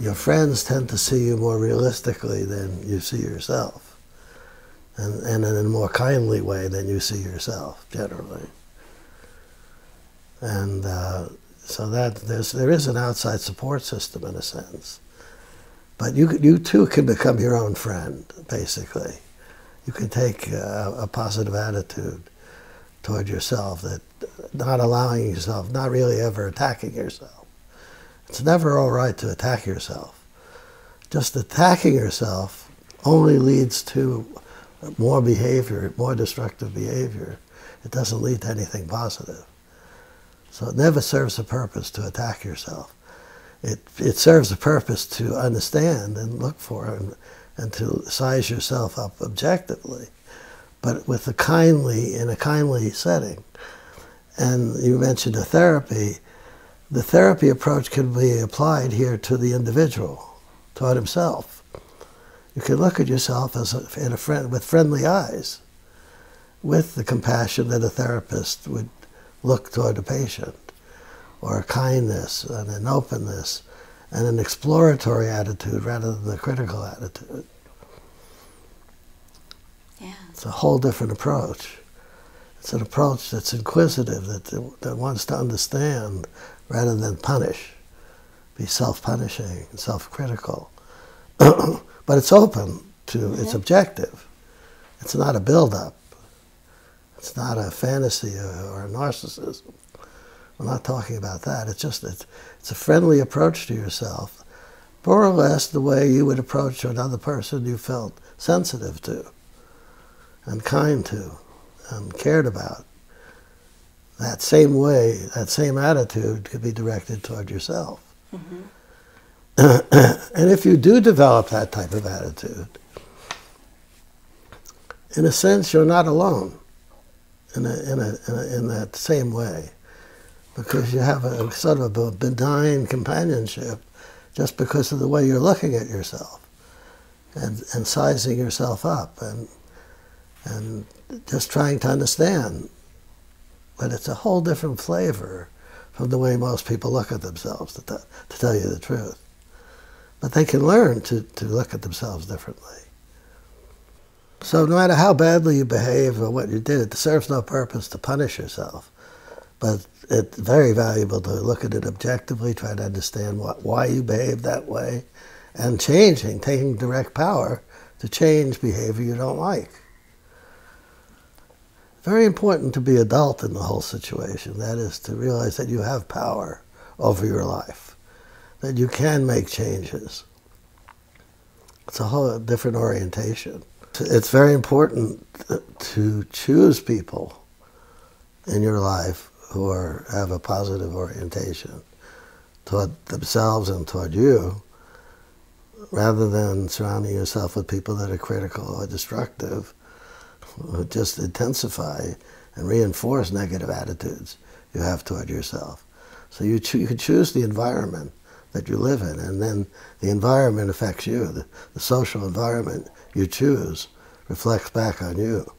your friends tend to see you more realistically than you see yourself, and, and in a more kindly way than you see yourself, generally. And uh, so that there's, there is an outside support system in a sense. But you, you too can become your own friend, basically. You can take a, a positive attitude toward yourself, that not allowing yourself, not really ever attacking yourself. It's never all right to attack yourself. Just attacking yourself only leads to more behavior, more destructive behavior. It doesn't lead to anything positive. So it never serves a purpose to attack yourself. It, it serves a purpose to understand and look for and, and to size yourself up objectively, but with a kindly, in a kindly setting. And you mentioned a therapy. The therapy approach can be applied here to the individual, toward himself. You can look at yourself as a, in a friend, with friendly eyes, with the compassion that a therapist would look toward a patient, or a kindness and an openness and an exploratory attitude rather than the critical attitude. Yeah. It's a whole different approach. It's an approach that's inquisitive, that, that wants to understand rather than punish, be self-punishing, self-critical. but it's open to, mm-hmm. it's objective. It's not a build-up. It's not a fantasy or a narcissism. We're not talking about that. It's just it's, it's a friendly approach to yourself, more or less the way you would approach another person you felt sensitive to, and kind to, and cared about. That same way, that same attitude could be directed toward yourself. Mm-hmm. and if you do develop that type of attitude, in a sense, you're not alone in, a, in, a, in, a, in that same way because you have a sort of a benign companionship just because of the way you're looking at yourself and, and sizing yourself up and, and just trying to understand. But it's a whole different flavor from the way most people look at themselves, to, to tell you the truth. But they can learn to, to look at themselves differently. So no matter how badly you behave or what you did, it serves no purpose to punish yourself. But it's very valuable to look at it objectively, try to understand what, why you behave that way, and changing, taking direct power to change behavior you don't like. Very important to be adult in the whole situation. That is to realize that you have power over your life, that you can make changes. It's a whole different orientation. It's very important to choose people in your life who are, have a positive orientation toward themselves and toward you, rather than surrounding yourself with people that are critical or destructive, just intensify and reinforce negative attitudes you have toward yourself. So you, cho- you can choose the environment that you live in, and then the environment affects you. The, the social environment you choose reflects back on you.